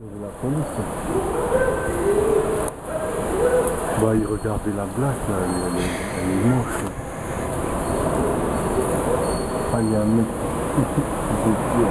de la police. Bah, il regardait la blague, là, elle, elle est- elle est moche. Ah, il y a un mec qui qui.